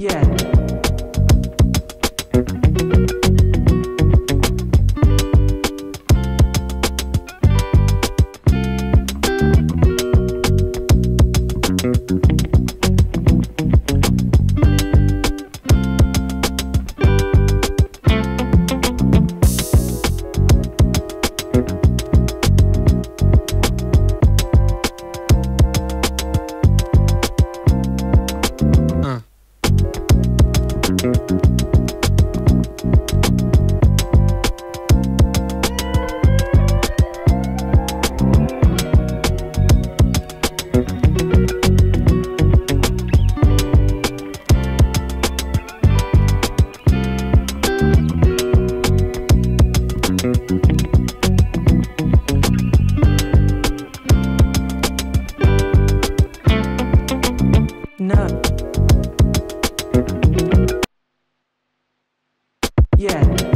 Yeah. Yeah.